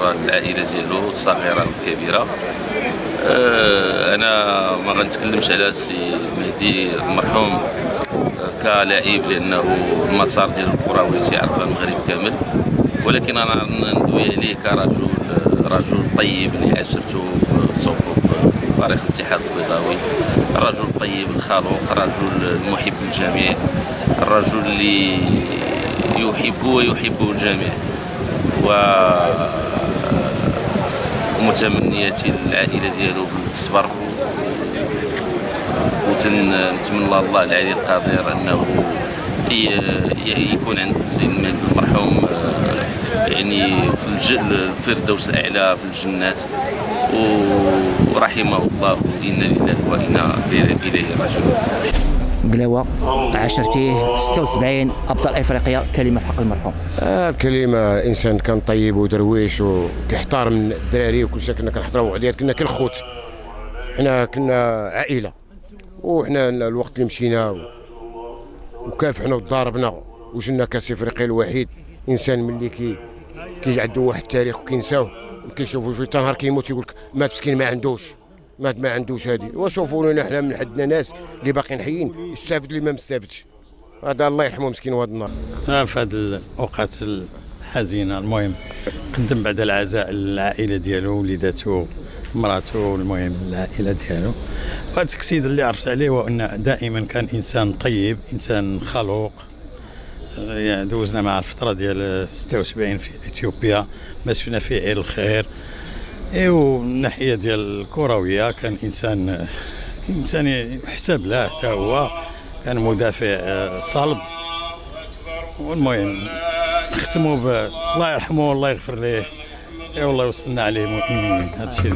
المشوار العائلة ديالو الصغيره والكبيره آه، أنا ما غنتكلمش على السي مهدي المرحوم آه، كلاعب لأنه المسار ديال الكروي تيعرفها المغرب كامل. ولكن أنا ندوي عليه كرجل رجل طيب اللي عاشرته في صفوف فريق الاتحاد البيضاوي. الرجل الطيب الخلوق رجل المحب للجميع الرجل اللي يحب ويحبه الجميع. ومتمنياتي للعائلة ديالو بالصبر. وتنتمنى الله العلي القدير أنه يكون عند السيد المهدي المرحوم يعني في الفردوس الأعلى في الجنات. ورحمه الله. إنا لله وإنا إليه راجعون. قلاوة عاشرتيه 76 أبطال إفريقيا كلمة في حق المرحوم. آه الكلمة إنسان كان طيب ودرويش وكيحترم الدراري وكل شيء كنا كنحضروا عليه كنا كالخوت. حنا كنا عائلة. وحنا الوقت اللي مشينا وكافحنا وضاربنا وجنا كاس إفريقيا الوحيد. إنسان ملي كي كي عنده واحد التاريخ وكينساوه. كيشوفوا في نهار كيموت يقول لك مات مسكين ما عندوش. مات ما عندوش هذه وشوفوا لنا حنا من عندنا ناس اللي باقيين حيين. يستافد اللي ما مستافدش. هذا الله يرحمه مسكين وهذا النهار. في هذه الأوقات الحزينة. المهم قدم بعد العزاء للعائلة ديالو وليداته مراته المهم العائلة ديالو. السيد اللي عرفت عليه هو انه دائما كان إنسان طيب إنسان خلوق. يعني دوزنا مع الفترة ديال 76 في إثيوبيا ما شفنا فيه غير الخير. ايوا من الناحيه ديال الكرويه كان إنسان إنسان يحسب له حتى هو كان مدافع صلب. والمهم نختموا ب الله يرحمه والله يغفر ليه. اي والله وصلنا عليه مؤمنين. هذا الشيء